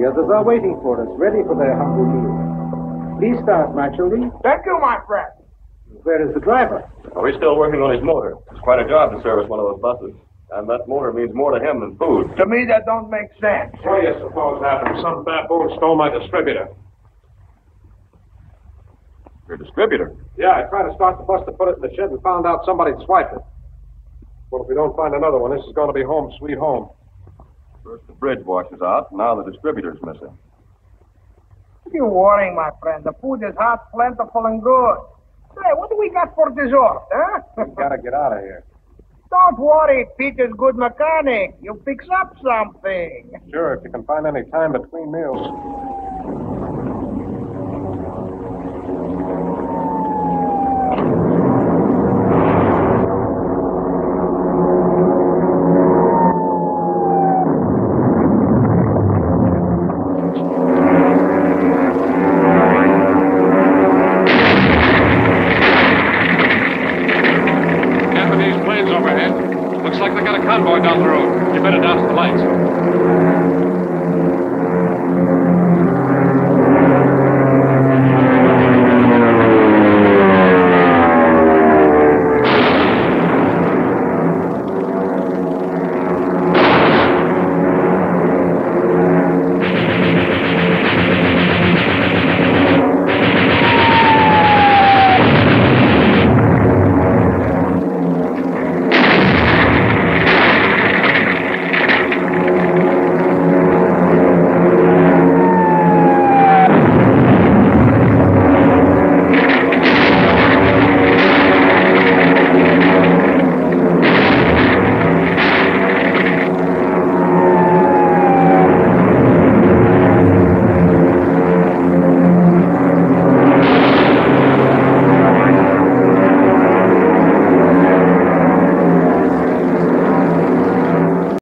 The others are waiting for us, ready for their humble meal. Please start, Marjorie. Thank you, my friend. Where is the driver? Oh, he's still working on his motor. It's quite a job to service one of those buses. And that motor means more to him than food. To me, that don't make sense. What do you suppose happened? Some baboon stole my distributor. Your distributor? Yeah, I tried to start the bus to put it in the shed and found out somebody'd swiped it. Well, if we don't find another one, this is going to be home sweet home. First the bridge washes out, now the distributor's missing. You worrying, my friend. The food is hot, plentiful, and good. Say, what do we got for dessert, huh? We gotta get out of here. Don't worry, Peter's good mechanic. You'll fix up something. Sure, if you can find any time between meals. Looks like they got a convoy down the road. You better douse the lights.